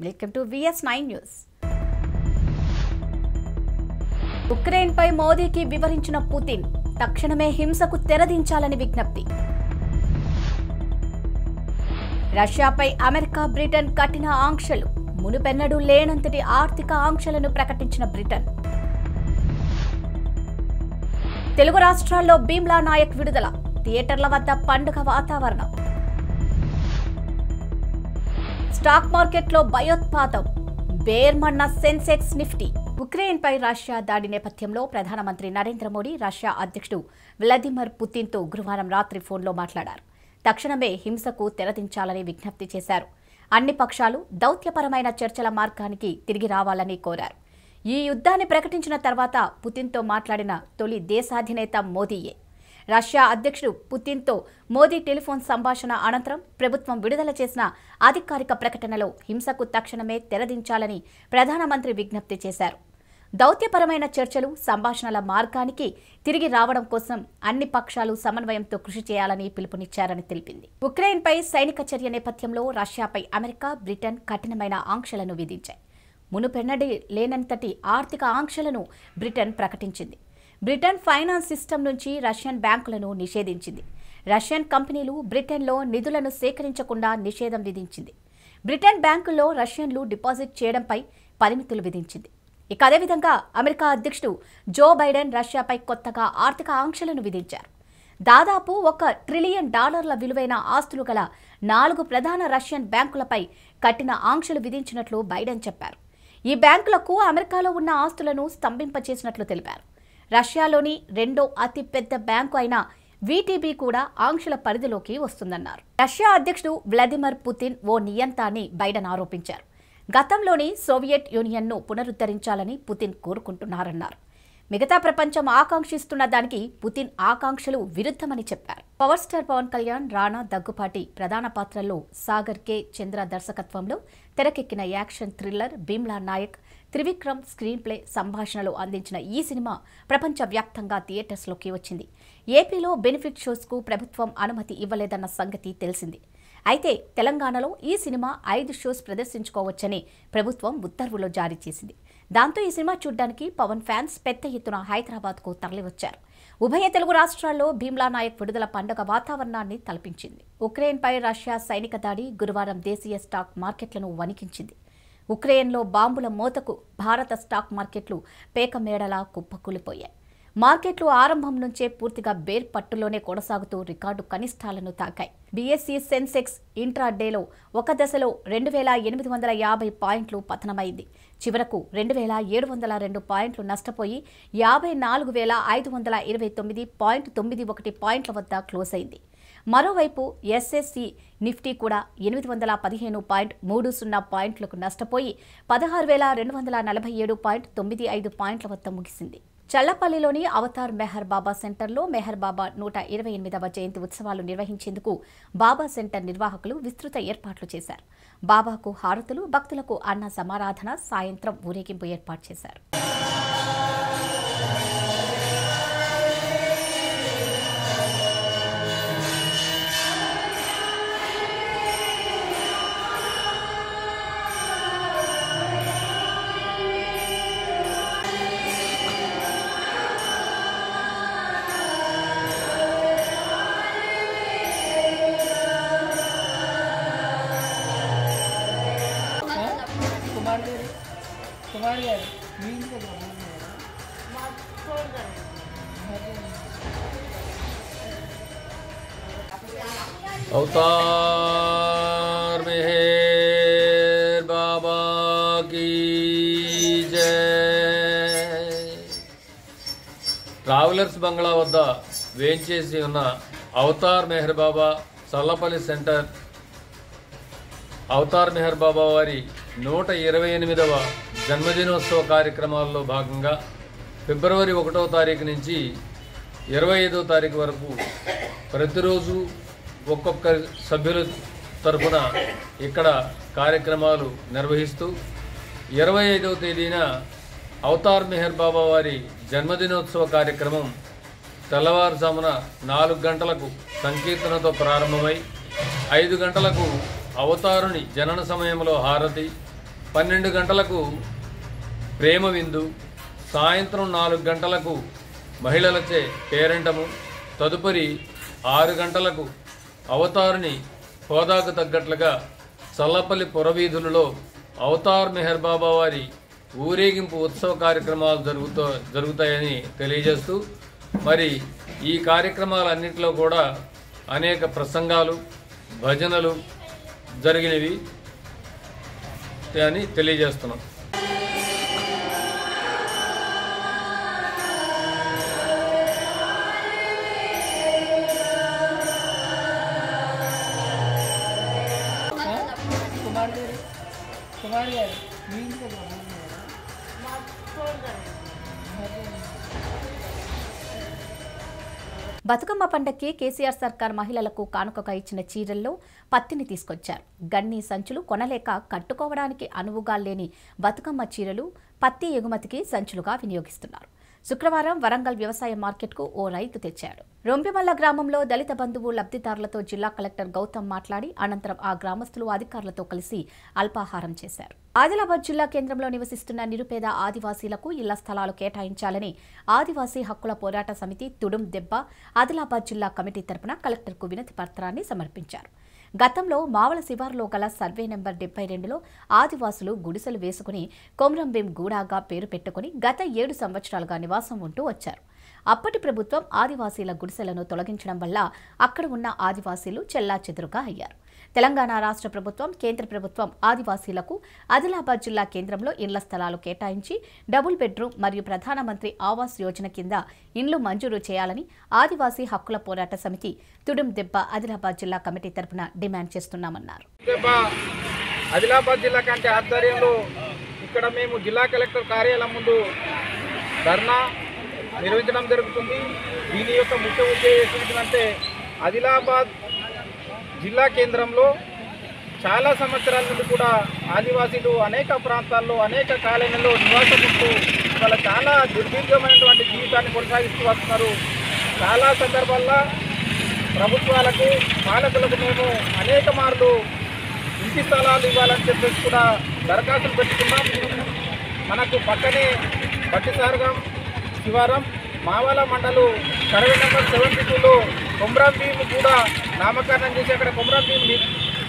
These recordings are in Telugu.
Welcome to VS nine news ఉక్రెయిన్పై మోదీకి వివరించిన పుతిన్ తక్షణమే హింసకు తెరదించాలని విజ్ఞప్తి. రష్యాపై అమెరికా బ్రిటన్ కఠిన ఆంక్షలు మునుపెన్నడూ లేనంతటి ఆర్థిక ఆంక్షలను ప్రకటించిన బ్రిటన్. తెలుగు రాష్ట్రాల్లో భీమ్లా నాయక్ విడుదల థియేటర్ల వద్ద పండుగ వాతావరణం. స్టాక్ మార్కెట్లో భయోత్పాతం. బేర్మన్న సెన్సెక్స్ నిఫ్టీ. ఉక్రెయిన్ పై రష్యా దాడి నేపథ్యంలో ప్రధానమంత్రి నరేంద్ర మోడీ రష్యా అధ్యక్షుడు వ్లాదిమిర్ పుతిన్తో గురువారం రాత్రి ఫోన్లో మాట్లాడారు. తక్షణమే హింసకు తెరదించాలని విజ్ఞప్తి చేశారు. అన్ని పక్షాలు దౌత్యపరమైన చర్చల మార్గానికి తిరిగి రావాలని కోరారు. ఈ యుద్ధాన్ని ప్రకటించిన తర్వాత పుతిన్తో మాట్లాడిన తొలి దేశాధినేత మోదీయే. రష్యా అధ్యక్షుడు పుతిన్తో మోదీ టెలిఫోన్ సంభాషణ అనంతరం ప్రభుత్వం విడుదల చేసిన అధికారిక ప్రకటనలో హింసకు తక్షణమే తెరదించాలని ప్రధానమంత్రి విజ్ఞప్తి చేశారు. దౌత్యపరమైన చర్చలు సంభాషణల మార్గానికి తిరిగి రావడం కోసం అన్ని పక్షాలు సమన్వయంతో కృషి చేయాలని పిలుపునిచ్చారని తెలిపింది. ఉక్రెయిన్పై సైనిక చర్య నేపథ్యంలో రష్యాపై అమెరికా బ్రిటన్ కఠినమైన ఆంక్షలను విధించాయి. మునుపెన్నడి లేనంతటి ఆర్థిక ఆంక్షలను బ్రిటన్ ప్రకటించింది. బ్రిటన్ ఫైనాన్స్ సిస్టమ్ నుంచి రష్యన్ బ్యాంకులను నిషేధించింది. రష్యన్ కంపెనీలు బ్రిటన్లో నిధులను సేకరించకుండా నిషేధం విధించింది. బ్రిటన్ బ్యాంకుల్లో రష్యన్లు డిపాజిట్ చేయడంపై పరిమితులు విధించింది. ఇక అదేవిధంగా అమెరికా అధ్యక్షుడు జో బైడెన్ రష్యాపై కొత్తగా ఆర్థిక ఆంక్షలను విధించారు. దాదాపు ఒక ట్రిలియన్ డాలర్ల విలువైన ఆస్తులు గల నాలుగు ప్రధాన రష్యన్ బ్యాంకులపై కఠిన ఆంక్షలు విధించినట్లు బైడెన్ చెప్పారు. ఈ బ్యాంకులకు అమెరికాలో ఉన్న ఆస్తులను స్తంభింపచేసినట్లు తెలిపారు. రష్యాలోని రెండో అతిపెద్ద బ్యాంకు అయిన వీటీబీ కూడా ఆంక్షల పరిధిలోకి వస్తుందన్నారు. రష్యా అధ్యక్షుడు వ్లాదిమిర్ పుతిన్ ఓ నియంతాన్ని బైడెన్ ఆరోపించారు. గతంలోని సోవియట్ యూనియన్ను పునరుద్ధరించాలని పుతిన్ కోరుకుంటున్నారన్నారు. మిగతా ప్రపంచం ఆకాంక్షిస్తున్న దానికి పుతిన్ ఆకాంక్షలు విరుద్ధమని చెప్పారు. పవర్ స్టార్ పవన్ కళ్యాణ్ రాణా దగ్గుపాటి ప్రధాన పాత్రల్లో సాగర్ కే చంద్ర దర్శకత్వంలో తెరకెక్కిన action thriller Bheemla Nayak Trivikram screenplay సంభాషణలు అందించిన ఈ సినిమా ప్రపంచవ్యాప్తంగా థియేటర్స్లోకి వచ్చింది. ఏపీలో బెనిఫిట్ షోస్కు ప్రభుత్వం అనుమతి ఇవ్వలేదన్న సంగతి తెలిసింది. అయితే తెలంగాణలో ఈ సినిమా ఐదు షోస్ ప్రదర్శించుకోవచ్చని ప్రభుత్వం ఉత్తర్వులు జారీ చేసింది. దాంతో ఈ సినిమా చూడ్డానికి పవన్ ఫ్యాన్స్ పెద్ద ఎత్తున హైదరాబాద్కు తరలివచ్చారు. ఉభయ తెలుగు రాష్ట్రాల్లో భీమ్లా నాయక్ విడుదల పండుగ వాతావరణాన్ని తలపించింది. ఉక్రెయిన్పై రష్యా సైనిక దాడి గురువారం దేశీయ స్టాక్ మార్కెట్లను వణికించింది. ఉక్రెయిన్లో బాంబుల మోతకు భారత స్టాక్ మార్కెట్లు పేకమేడలా కుప్పకూలిపోయాయి. మార్కెట్లు ఆరంభం నుంచే పూర్తిగా బేర్ పట్టులోనే కొనసాగుతూ రికార్డు కనిష్టాలను తాకాయి. బీఎస్సీ సెన్సెక్స్ ఇంట్రాడేలో ఒక దశలో రెండు వేల ఎనిమిది వందల యాభై పాయింట్లు పతనమైంది. చివరకు రెండు వేల ఏడు వందల రెండు పాయింట్లు నష్టపోయి యాభై నాలుగు వేల ఐదు వందల ఇరవై తొమ్మిది పాయింట్ తొమ్మిది ఒకటి పాయింట్ల వద్ద క్లోజ్ అయింది. మరోవైపు ఎస్ఎస్సి నిఫ్టీ కూడా ఎనిమిది వందల పదిహేను పాయింట్ మూడు సున్నా పాయింట్లకు నష్టపోయి పదహారు వేల రెండు వందల నలభై ఏడు పాయింట్ తొమ్మిది ఐదు పాయింట్ల వద్ద ముగిసింది. చల్లపల్లిలోని అవతార్ మెహర్ బాబా సెంటర్లో మెహర్ బాబా నూట ఇరవై ఎనిమిదవ జయంతి ఉత్సవాలు నిర్వహించేందుకు బాబా సెంటర్ నిర్వాహకులు విస్తృత ఏర్పాట్లు చేశారు. బాబాకు హారతులు భక్తులకు అన్న సమారాధన సాయంత్రం ఊరేగింపు ఏర్పాటు చేశారు. अवतार मेहर बाबा की జై ట్రావెలర్స్ బంగ్లా వద్ద వేంచేసి ఉన్న అవతార్ మెహర్ బాబా చల్లపల్లి సెంటర్ అవతార్ మెహర్ బాబా వారి నూట ఇరవై ఎనిమిదవ జన్మదినోత్సవ కార్యక్రమాల్లో భాగంగా ఫిబ్రవరి ఒకటో తారీఖు నుంచి ఇరవై ఐదో తారీఖు వరకు ప్రతిరోజు ఒక్కొక్క సభ్యుల తరఫున ఇక్కడ కార్యక్రమాలు నిర్వహిస్తూ ఇరవై ఐదవ తేదీన అవతార్ మెహర్ బాబా వారి జన్మదినోత్సవ కార్యక్రమం తెల్లవారుజామున నాలుగు గంటలకు సంకీర్తనతో ప్రారంభమై ఐదు గంటలకు అవతారుని జనన సమయంలో హారతి పన్నెండు గంటలకు ప్రేమ విందు సాయంత్రం నాలుగు గంటలకు మహిళలచే పేరెంటము తదుపరి ఆరు గంటలకు అవతారుని హోదాకు తగ్గట్లుగా చల్లపల్లి పురవీధులలో అవతార్ మెహర్ బాబా వారి ఊరేగింపు ఉత్సవ కార్యక్రమాలు జరుగుతూ జరుగుతాయని తెలియజేస్తూ మరి ఈ కార్యక్రమాలన్నింటిలో కూడా అనేక ప్రసంగాలు భజనలు జరిగినవి అని తెలియజేస్తున్నాం. బతుకమ్మ పండక్కి కేసీఆర్ సర్కార్ మహిళలకు కానుకగా ఇచ్చిన చీరల్లో పత్తిని తీసుకొచ్చారు. గన్ని సంచులు కొనలేక కట్టుకోవడానికి అనువుగా లేని బతుకమ్మ చీరలు పత్తి ఎగుమతికి సంచులుగా వినియోగిస్తున్నారు. శుక్రవారం వరంగల్ వ్యవసాయ మార్కెట్కు ఓ రైతు తెచ్చాడు రొంపిమల్ల గ్రామంలో దళిత బంధువు లబ్ధిదారులతో జిల్లా కలెక్టర్ గౌతమ్ మాట్లాడి అనంతరం ఆ గ్రామస్తులు అధికారులతో కలిసి అల్పాహారం చేశారు. ఆదిలాబాద్ జిల్లా కేంద్రంలో నివసిస్తున్న నిరుపేద ఆదివాసీలకు ఇళ్ళ స్థలాలు కేటాయించాలని ఆదివాసీ హక్కుల పోరాట సమితి తుడుం దెబ్బ ఆదిలాబాద్ జిల్లా కమిటీ తరపున కలెక్టర్కు వినతి పత్రాన్ని సమర్పించారు. గతంలో మావల శివారులో గల సర్వే నెంబర్ డెబ్బై రెండులో ఆదివాసులు గుడిసెలు వేసుకుని కొమ్రంభీం గూడాగా పేరు పెట్టుకుని గత ఏడు సంవత్సరాలుగా నివాసం ఉంటూ వచ్చారు. అప్పటి ప్రభుత్వం ఆదివాసీల గుడిసెలను తొలగించడం వల్ల అక్కడ ఉన్న ఆదివాసీలు చెల్లాచెదురుగా అయ్యారు. తెలంగాణ రాష్ట్ర ప్రభుత్వం కేంద్ర ప్రభుత్వం ఆదివాసీలకు ఆదిలాబాద్ జిల్లా కేంద్రంలో ఇళ్ళ స్థలాలు కేటాయించి డబుల్ బెడ్రూమ్ మరియు ప్రధానమంత్రి ఆవాస్ యోజన కింద ఇండ్లు మంజూరు చేయాలని ఆదివాసీ హక్కుల పోరాట సమితి తుడుం దెబ్బ ఆదిలాబాద్ జిల్లా కమిటీ తరపున డిమాండ్ చేస్తున్నామన్నారు. ఆదిలాబాద్ జిల్లా కంటే ఆధ్వర్యంలో ఇక్కడ మేము జిల్లా కలెక్టర్ కార్యాలయం ముందు ధర్నా నిర్వహించడం జరుగుతుంది. దీని యొక్క ముఖ్య ఉద్దేశం ఏంటంటే ఆదిలాబాద్ జిల్లా కేంద్రంలో చాలా సంవత్సరాల నుండి కూడా ఆదివాసీలు అనేక ప్రాంతాల్లో అనేక కాలనీలో నివాసం ఉంటూ వాళ్ళ చాలా దుర్భీర్ఘమైనటువంటి జీవితాన్ని కొనసాగిస్తూ వస్తున్నారు. చాలా సందర్భాల్లో ప్రభుత్వాలకు పాలకులకు మేము అనేక మార్లు ఇంటి స్థలాలు ఇవ్వాలని చెప్పేసి కూడా దరఖాస్తులు పెట్టుకున్నాం. మనకు పక్కనే పట్టిసారుగా శివారం మావాల మండలు సర్వే నెంబర్ సెవెంటీ టూలో కొమ్రాం భీమ్ కూడా నామకరణం చేసి అక్కడ కొమ్రాం భీమ్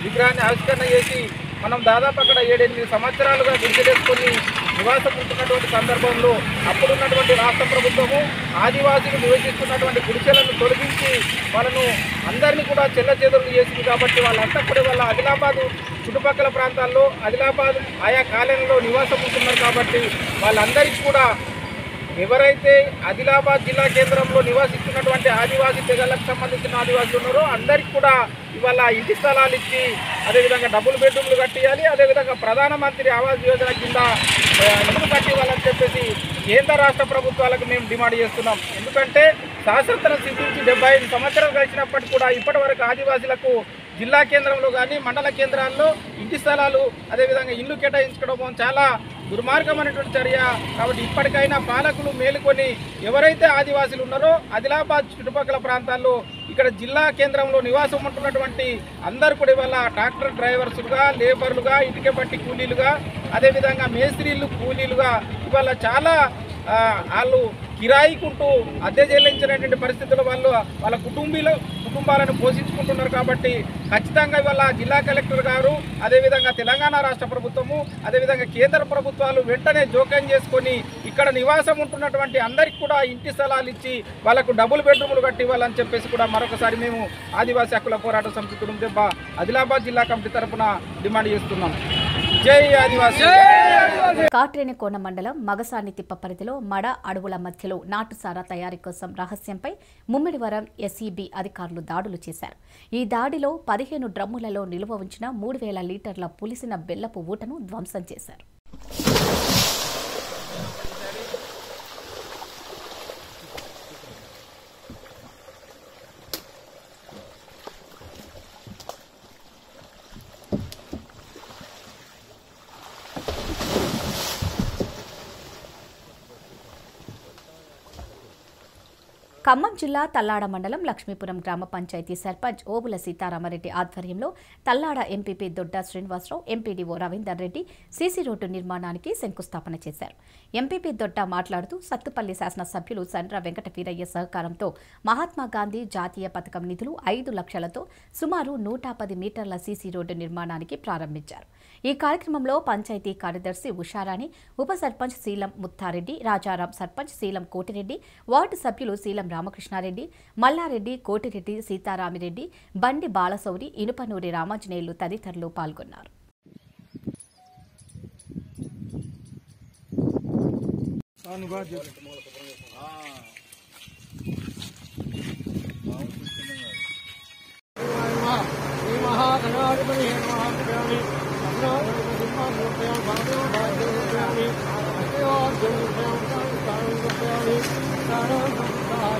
విగ్రహాన్ని ఆవిష్కరణ చేసి మనం దాదాపు అక్కడ ఏడెనిమిది సంవత్సరాలుగా గుర్తుచేసుకొని నివాసం ఉంటున్నటువంటి సందర్భంలో అప్పుడున్నటువంటి రాష్ట్ర ప్రభుత్వము ఆదివాసీలు నివసిస్తున్నటువంటి గుడిసెలను తొలగించి వాళ్ళను అందరినీ కూడా చెల్ల చేసింది కాబట్టి వాళ్ళంతా కూడా వాళ్ళ ఆదిలాబాదు చుట్టుపక్కల ప్రాంతాల్లో ఆదిలాబాద్ ఆయా కాలనీలో నివాసం ఉంటున్నారు కాబట్టి వాళ్ళందరికీ కూడా ఎవరైతే ఆదిలాబాద్ జిల్లా కేంద్రంలో నివసిస్తున్నటువంటి ఆదివాసీ తెగలకు సంబంధించిన ఆదివాసులు ఉన్నారో అందరికి కూడా ఇవాళ ఇంటి స్థలాలు ఇచ్చి అదేవిధంగా డబుల్ బెడ్రూమ్లు కట్టియాలి అదేవిధంగా ప్రధానమంత్రి ఆవాస్ యోజన కింద ఇల్లు కట్టివ్వాలని చెప్పేసి కేంద్ర రాష్ట్ర ప్రభుత్వాలకు మేము డిమాండ్ చేస్తున్నాం. ఎందుకంటే శాస్త్రం సిద్ధించి డెబ్బై ఐదు సంవత్సరాలు గడిచినప్పటికీ కూడా ఇప్పటి వరకు ఆదివాసీలకు జిల్లా కేంద్రంలో కానీ మండల కేంద్రాల్లో ఇంటి స్థలాలు అదేవిధంగా ఇల్లు కేటాయించుకోవడం చాలా దుర్మార్గమైనటువంటి చర్య. కాబట్టి ఇప్పటికైనా పాలకులు మేలుకొని ఎవరైతే ఆదివాసులు ఉన్నారో ఆదిలాబాద్ చుట్టుపక్కల ప్రాంతాల్లో ఇక్కడ జిల్లా కేంద్రంలో నివాసం ఉంటున్నటువంటి అందరు కూడా ఇవాళ ట్రాక్టర్ డ్రైవర్స్లుగా లేబర్లుగా ఇటుక బట్టి కూలీలుగా అదేవిధంగా మేస్త్రీలు కూలీలుగా ఇవాళ చాలా వాళ్ళు కిరాయికుంటూ అద్దె చెల్లించినటువంటి పరిస్థితుల వాళ్ళు వాళ్ళ కుటుంబీలు కుటుంబాలను పోషించుకుంటున్నారు కాబట్టి ఖచ్చితంగా ఇవాళ జిల్లా కలెక్టర్ గారు అదేవిధంగా తెలంగాణ రాష్ట్ర ప్రభుత్వము అదేవిధంగా కేంద్ర ప్రభుత్వాలు వెంటనే జోక్యం చేసుకొని ఇక్కడ నివాసం ఉంటున్నటువంటి అందరికి కూడా ఇంటి స్థలాలు ఇచ్చి వాళ్ళకు డబుల్ బెడ్రూములు కట్టి ఇవ్వాలని చెప్పేసి కూడా మరొకసారి మేము ఆదివాసీ హక్కుల పోరాట సమితి కుటుంబ దెబ్బ ఆదిలాబాద్ జిల్లా కమిటీ తరఫున డిమాండ్ చేస్తున్నాం. కాట్రేనికోన మండలం మగసాని తిప్ప పరిధిలో మడ అడవుల మధ్యలో నాటుసారా తయారీ కోసం రహస్యంపై ముమ్మిడివరం ఎస్ఈబి అధికారులు దాడులు చేశారు. ఈ దాడిలో పదిహేను డ్రమ్ములలో నిల్వ ఉంచిన మూడు వేల లీటర్ల పులిసిన బెల్లపు ఊటను ధ్వంసం చేశారు. ఖమ్మం జిల్లా తల్లాడ మండలం లక్ష్మీపురం గ్రామ పంచాయతీ సర్పంచ్ ఓబుల సీతారామరెడ్డి ఆధ్వర్యంలో Tallada MPP Dodda Srinivasarao MPDO Ravinder Reddy CC road నిర్మాణానికి శంకుస్థాపన చేశారు. ఎంపీపీ దొడ్డ మాట్లాడుతూ సత్తుపల్లి శాసనసభ్యులు సండ్ర వెంకట వీరయ్య సహకారంతో మహాత్మాగాంధీ జాతీయ పథకం నిధులు ఐదు లక్షలతో సుమారు నూట పది మీటర్ల సీసీ రోడ్డు నిర్మాణానికి ప్రారంభించారు. ఈ కార్యక్రమంలో పంచాయతీ కార్యదర్శి ఉషారాణి ఉప సర్పంచ్ శీలం ముత్తారెడ్డి రాజారాం సర్పంచ్ శీలం కోటిరెడ్డి వార్డు సభ్యులు శీలం రామకృష్ణారెడ్డి మల్లారెడ్డి కోటిరెడ్డి సీతారామిరెడ్డి బండి బాలసౌరి ఇనుపనూరి రామాంజనేయులు తదితరులు పాల్గొన్నారు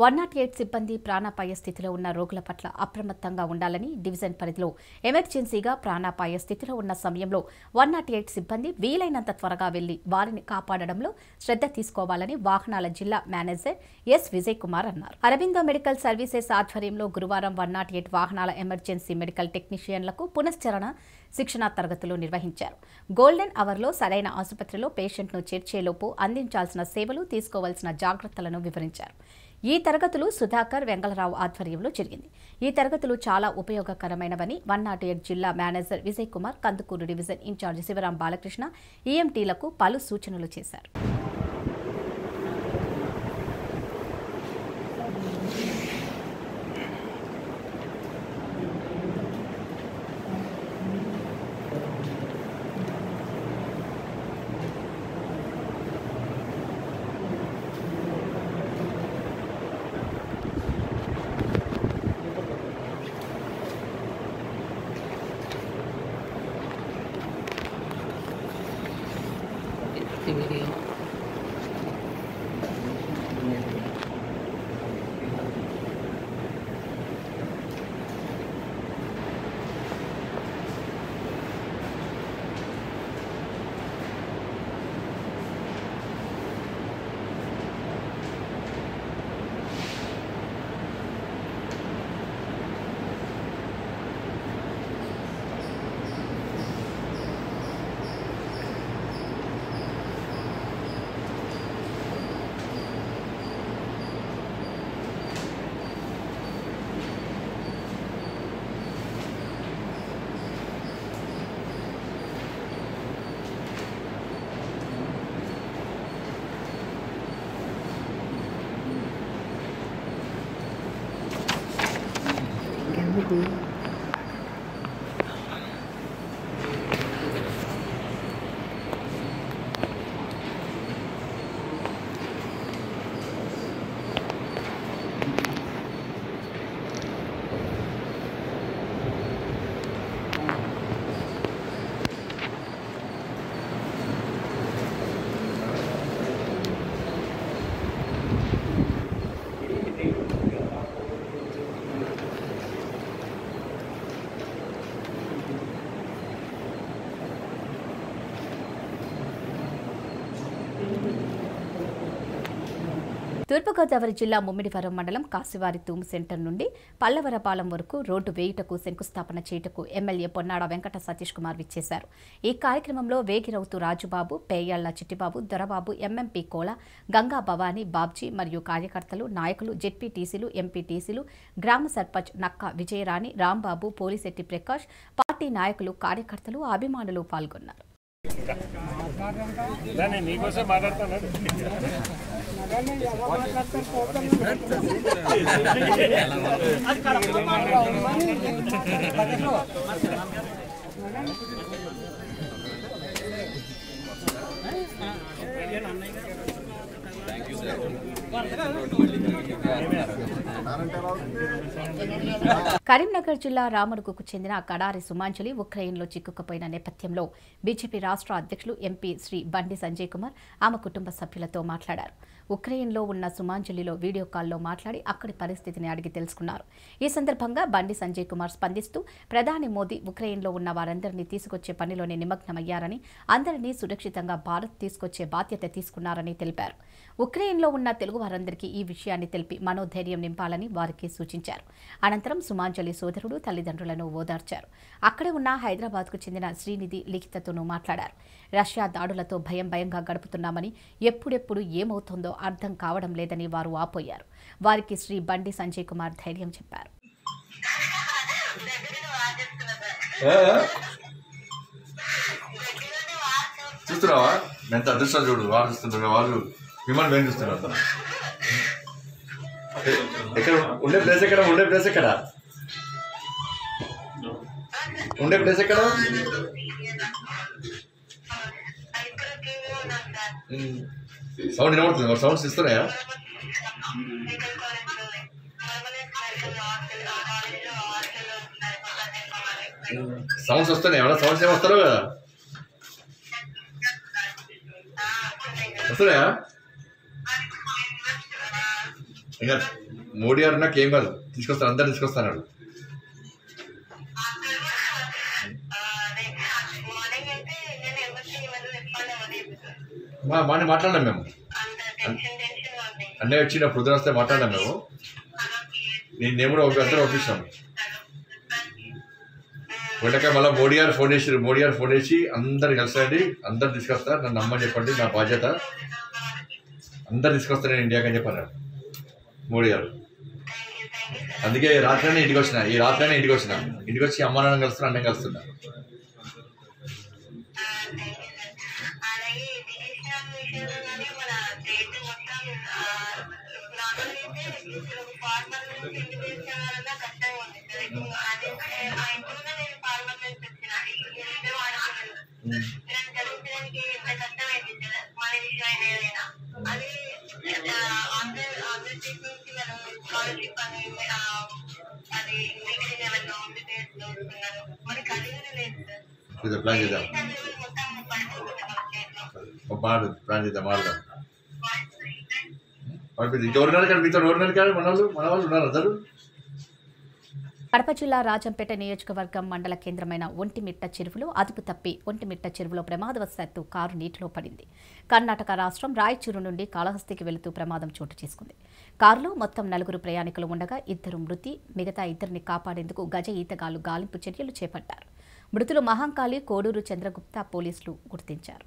వన్ నాట్ ఎయిట్ సిబ్బంది ప్రాణాపాయ స్థితిలో ఉన్న రోగుల పట్ల అప్రమత్తంగా ఉండాలని డివిజన్ పరిధిలో ఎమర్జెన్సీగా ప్రాణాపాయ స్థితిలో ఉన్న సమయంలో వన్ నాట్ ఎయిట్ సిబ్బంది వీలైనంత త్వరగా వెళ్ళి వారిని కాపాడడంలో శ్రద్ధ తీసుకోవాలని వాహనాల జిల్లా మేనేజర్ ఎస్ విజయ్ కుమార్ అన్నారు. అరవిందో మెడికల్ సర్వీసెస్ ఆధ్వర్యంలో గురువారం వన్ నాట్ ఎయిట్ వాహనాల ఎమర్జెన్సీ మెడికల్ టెక్నీషియన్లకు పునశ్చరణ శిక్షణా తరగతులు నిర్వహించారు. గోల్డెన్ అవర్లో సరైన ఆసుపత్రిలో పేషెంట్ను చేర్చేలోపు అందించాల్సిన సేవలు తీసుకోవాల్సిన జాగ్రత్తలను వివరించారు. ఈ తరగతులు సుధాకర్ వెంగళరావు ఆధ్వర్యంలో జరిగింది. ఈ తరగతులు చాలా ఉపయోగకరమైనవని వన్ నాట్ ఎయిట్ జిల్లా manager Vijay Kumar Kandukuru division in charge Sivaram Balakrishna ఈఎంటీలకు పలు సూచనలు చేశారు. తూర్పుగోదావరి జిల్లా ముమ్మిడివరం మండలం కాశీవారి తూము సెంటర్ నుండి పల్లవరపాలెం వరకు రోడ్డు వేయుటకు శంకుస్థాపన చేయుటకు ఎమ్మెల్యే పొన్నాడ వెంకట సతీష్ కుమార్ విచ్చేశారు. ఈ కార్యక్రమంలో వేగిరౌతు రాజుబాబు పేయాళ్ళ చిట్టిబాబు దొరబాబు ఎంఎంపీ కోల గంగా భవానీ బాబ్జీ మరియు కార్యకర్తలు నాయకులు జెడ్పీటీసీలు ఎంపీటీసీలు గ్రామ సర్పంచ్ నక్క విజయరాణి రాంబాబు పోలిశెట్టి ప్రకాష్ పార్టీ నాయకులు కార్యకర్తలు అభిమానులు పాల్గొన్నారు. నీకోసం మాట్లాడతాను కరీంనగర్ జిల్లా రామడుగుకు చెందిన కడారి సుమాంజలి ఉక్రెయిన్లో చిక్కుకుపోయిన నేపథ్యంలో బీజేపీ రాష్ట్ర అధ్యక్షులు ఎంపీ శ్రీ బండి సంజయ్ కుమార్ ఆమె కుటుంబ సభ్యులతో మాట్లాడారు. ఉక్రెయిన్లో ఉన్న సుమాంజలిలో వీడియో కాల్లో మాట్లాడి అక్కడి పరిస్థితిని అడిగి తెలుసుకున్నారు. ఈ సందర్భంగా బండి సంజయ్ కుమార్ స్పందిస్తూ ప్రధాని మోదీ ఉక్రెయిన్లో ఉన్న వారందరినీ తీసుకొచ్చే పనిలోనే నిమగ్నమయ్యారని అందరినీ సురక్షితంగా భారత్ తీసుకొచ్చే బాధ్యత తీసుకున్నారని తెలిపారు. ఉక్రెయిన్లో ఉన్న తెలుగు వారందరికీ ఈ విషయాన్ని తెలిపి మనోధైర్యం నింపాలని వారికి సూచించారు. అనంతరం సుమాంజలి సోదరుడు తల్లిదండ్రులను ఓదార్చారు. అక్కడే ఉన్న హైదరాబాద్కు చెందిన శ్రీనిధి లిఖితతోనూ మాట్లాడారు. రష్యా దాడులతో భయం భయంగా గడుపుతున్నామని ఎప్పుడెప్పుడు ఏమవుతుందో అర్థం కావడం లేదని వారు ఆపోయారు. వారికి శ్రీ బండి సంజయ్ కుమార్ ధైర్యం చెప్పారు. చూస్తున్నావా? ఎంత అదృష్టం చూడు వాళ్ళు చూస్తున్నారు వాళ్ళు. మిమ్మల్ని మేము చూస్తున్నారు ఎక్కడ ఉండే ప్లేస్ ఎక్కడ? ఉండే ప్లేస్ ఎక్కడ? ఉండే ప్లేస్ ఎక్కడ? సౌండ్ వినబడుతుంది. సౌండ్స్ ఇస్తున్నాయా? సౌండ్స్ వస్తున్నాయి? ఎవరైనా సౌండ్స్ ఏమి వస్తారు కదా? వస్తున్నాయా? ఇంకా మోడీ గారు నాకు ఏం కాదు. తీసుకొస్తాను అందరు తీసుకొస్తాను మా మాని మాట్లాడినాం మేము. అన్నయ్య వచ్చి నా పొద్దున వస్తే మాట్లాడినాం మేము. నేను నేను కూడా ఒక అందరూ ఒప్పిస్తాం వెంటనే మళ్ళీ మోడీ గారు ఫోన్ చేసి మోడీ గారు ఫోన్ చేసి అందరు కలిసండి అందరు తీసుకొస్తారు. నన్ను నమ్మని చెప్పండి నా బాధ్యత. అందరు తీసుకొస్తారు నేను ఇండియాకి అని చెప్పాను మోడీ గారు అందుకే రాత్రినే ఇంటికి వచ్చిన ఈ రాత్రినే ఇంటికి వచ్చిన ఇంటికి వచ్చి అమ్మ నాన్న కలుస్తున్నా అన్నం కలుస్తున్నా అదే స్కాలర్షిప్ అది లెవెల్లో లేదు సార్ ప్లాన్ చేద్దాం మొత్తం ప్లాన్ చేద్దాం మాడదాం ఇంకెవరున్నారు కానీ మీతో ఎవరున్నారు కానీ మన వాళ్ళు? మన వాళ్ళు ఉన్నారు అందరూ? కడప జిల్లా రాజంపేట నియోజకవర్గం మండల కేంద్రమైన ఒంటిమిట్ట చెరువులో అదుపు తప్పి ఒంటిమిట్ట చెరువులో ప్రమాదవశాత్తు కారు నీటిలో పడింది. కర్ణాటక రాష్ట్రం రాయచూరు నుండి కాళహస్తికి వెళుతూ ప్రమాదం చోటు చేసుకుంది. కారులో మొత్తం నలుగురు ప్రయాణికులు ఉండగా ఇద్దరు మృతి మిగతా ఇద్దరిని కాపాడేందుకు గజ ఈతగాళ్ళు గాలింపు చర్యలు చేపట్టారు. మృతులు మహంకాళి కోడూరు చంద్రగుప్త పోలీసులు గుర్తించారు.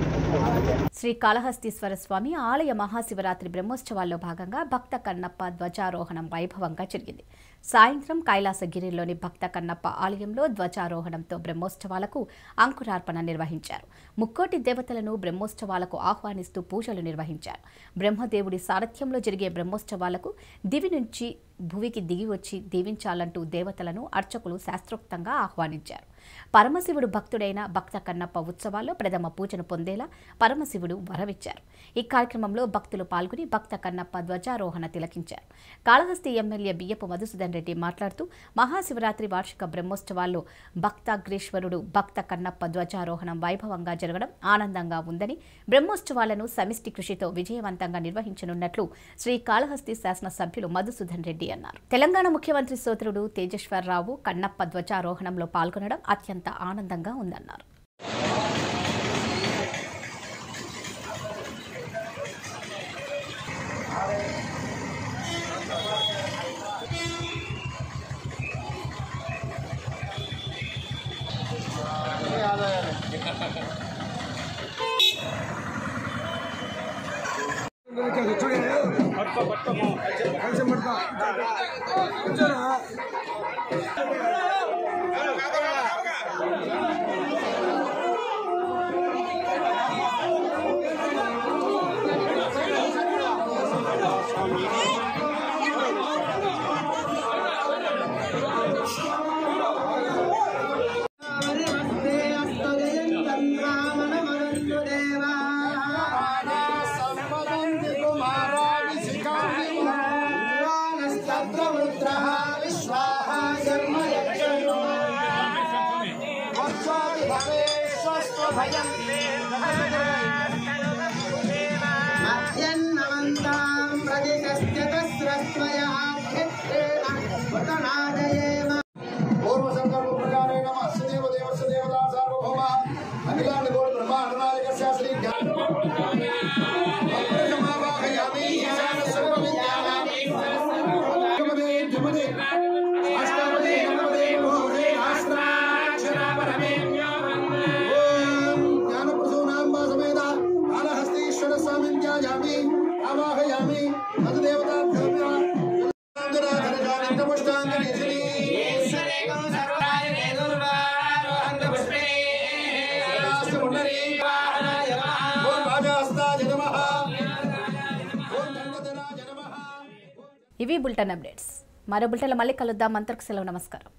శ్రీ కాళహస్తీశ్వర స్వామి ఆలయ మహాశివరాత్రి బ్రహ్మోత్సవాల్లో భాగంగా భక్త కన్నప్ప ధ్వజారోహణం వైభవంగా జరిగింది. సాయంత్రం కైలాసగిరిలోని భక్త కన్నప్ప ఆలయంలో ధ్వజారోహణంతో బ్రహ్మోత్సవాలకు అంకురార్పణ నిర్వహించారు. ముక్కోటి దేవతలను బ్రహ్మోత్సవాలకు ఆహ్వానిస్తూ పూజలు నిర్వహించారు. బ్రహ్మదేవుడి సారథ్యంలో జరిగే బ్రహ్మోత్సవాలకు దివి నుంచి భువికి దిగి వచ్చి దీవించాలంటూ దేవతలను అర్చకులు శాస్త్రోక్తంగా ఆహ్వానించారు. పరమశివుడు భక్తుడైన భక్త కన్నప్ప ఉత్సవాల్లో ప్రథమ పూజను పొందేలా పరమశివుడు వరవిచ్చారు ఈ కార్యక్రమంలో భక్తులు పాల్గొని భక్త కన్నప్ప ధ్వజారోహణ తిలకించారు. కాళహస్తి ఎమ్మెల్యే బియ్యపు మధుసూదన్ రెడ్డి మాట్లాడుతూ మహాశివరాత్రి వార్షిక బ్రహ్మోత్సవాల్లో భక్తాగ్రేశ్వరుడు భక్త కన్నప్ప ధ్వజారోహణం వైభవంగా జరగడం ఆనందంగా ఉందని బ్రహ్మోత్సవాలను సమిష్టి కృషితో విజయవంతంగా నిర్వహించనున్నట్లు శ్రీ కాళహస్తి శాసనసభ్యులు మధుసూదన్ రెడ్డి అన్నారు. తెలంగాణ ముఖ్యమంత్రి సోదరుడు తేజేశ్వరరావు కన్నప్ప ధ్వజారోహణంలో పాల్గొనడం అత్యంత ఆనందంగా ఉందన్నారు మధ్యన్నమంతాం pasando algo ఇవి బులెటిన్ అప్డేట్స్. మరో బులెటిన్లో మళ్ళీ కలుద్దాం. అంతకు సెలవు. నమస్కారం.